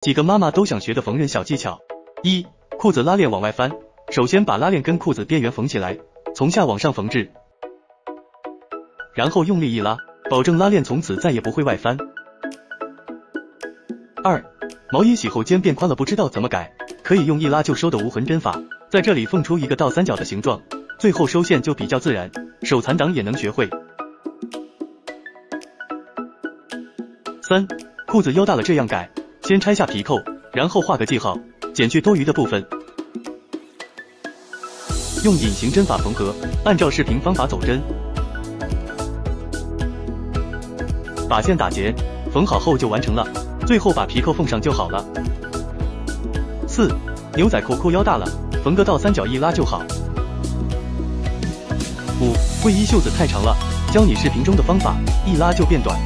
几个妈妈都想学的缝纫小技巧：一、裤子拉链往外翻，首先把拉链跟裤子边缘缝起来，从下往上缝制，然后用力一拉，保证拉链从此再也不会外翻。二、毛衣洗后肩变宽了，不知道怎么改，可以用一拉就收的无痕针法，在这里缝出一个倒三角的形状，最后收线就比较自然，手残党也能学会。三、裤子腰大了这样改，先拆下皮扣，然后画个记号，剪去多余的部分，用隐形针法缝合，按照视频方法走针，把线打结，缝好后就完成了。最后把皮扣缝上就好了。四、牛仔裤裤腰大了，缝个倒三角一拉就好。五、卫衣袖子太长了，教你视频中的方法，一拉就变短。